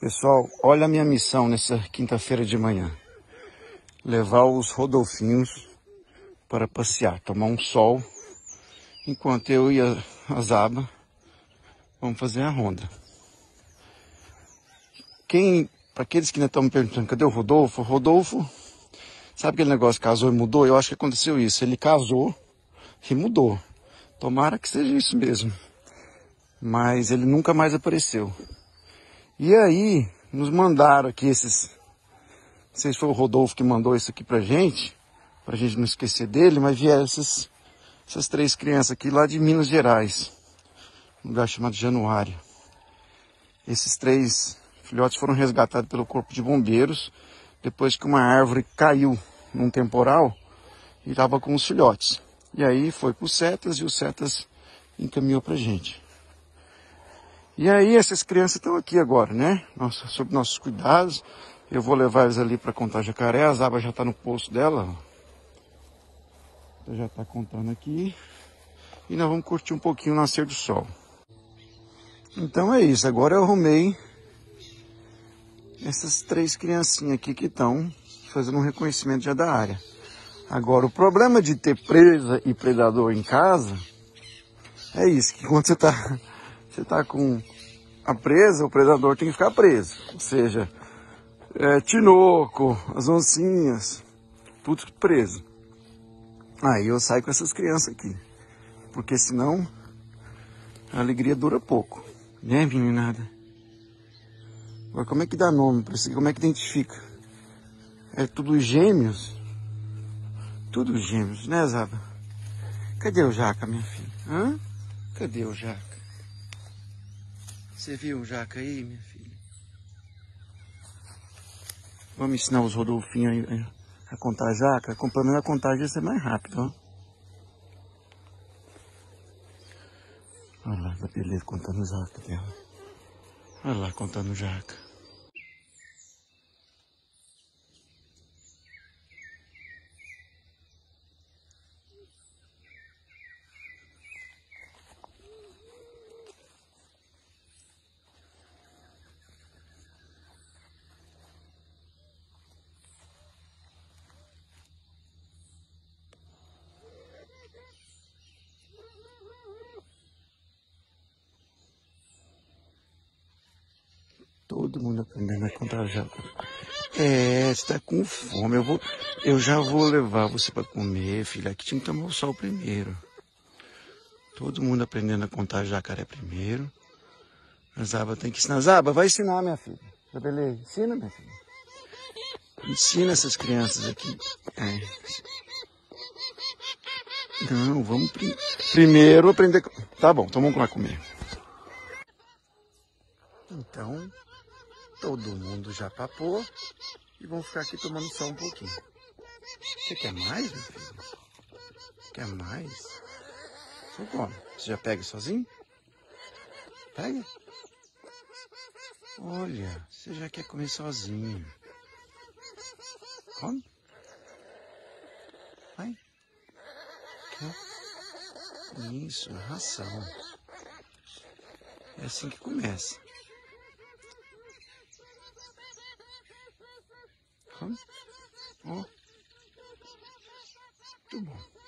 Pessoal, olha a minha missão nessa quinta-feira de manhã. Levar os Rodolfinhos para passear, tomar um sol, enquanto eu e a, a Zaba vamos fazer a ronda. Quem, para aqueles que ainda estão me perguntando, cadê o Rodolfo? Rodolfo, sabe aquele negócio casou e mudou? Eu acho que aconteceu isso. Ele casou e mudou. Tomara que seja isso mesmo. Mas ele nunca mais apareceu. E aí, nos mandaram aqui esses. Não sei se foi o Rodolfo que mandou isso aqui pra gente, pra gente não esquecer dele, mas vieram essas, essas três crianças aqui lá de Minas Gerais, um lugar chamado Januário. Esses três filhotes foram resgatados pelo Corpo de Bombeiros depois que uma árvore caiu num temporal e estava com os filhotes. E aí foi para Setas e os Setas encaminhou pra gente. E aí essas crianças estão aqui agora, né? Nossa, sob nossos cuidados. Eu vou levar eles ali para contar jacaré. A Zaba já está no poço dela. Já está contando aqui. E nós vamos curtir um pouquinho o nascer do sol. Então é isso. Agora eu arrumei essas três criancinhas aqui que estão fazendo um reconhecimento já da área. Agora, o problema de ter presa e predador em casa é isso, que quando você está você tá com a presa, o predador tem que ficar preso. Ou seja, é, tinoco, as oncinhas, tudo preso. Aí eu saio com essas crianças aqui. Porque senão a alegria dura pouco. Né, meninada? Agora como é que dá nome para isso? Como é que identifica? É tudo gêmeos? Tudo gêmeos, né, Zaba? Cadê o Jaca, minha filha? Hã? Cadê o Jaca? Você viu o jaca aí, minha filha? Vamos ensinar os Rodolfinhos a, contar jaca. Complementando a contagem vai ser mais rápido, ó. Olha lá, da beleza contando jaca dela. Olha lá, contando jaca. Todo mundo aprendendo a contar jaca. É, você tá com fome. Eu, vou, eu já vou levar você para comer, filha. Aqui tinha que tomar o sol primeiro. Todo mundo aprendendo a contar jacaré primeiro. A Zaba tem que ensinar. Zaba, vai ensinar, minha filha. Beleza? Ensina, minha filha. Ensina essas crianças aqui. É. Não, vamos prim primeiro aprender. Tá bom, então vamos lá comer. Então, Todo mundo já papou e vão ficar aqui tomando sol um pouquinho. Você quer mais, meu filho? Quer mais? Você come. Você já pega sozinho? Pega. Olha, você já quer comer sozinho. Come. Vai. Quer? Isso, ração. É assim que começa. Ó. Muito bom.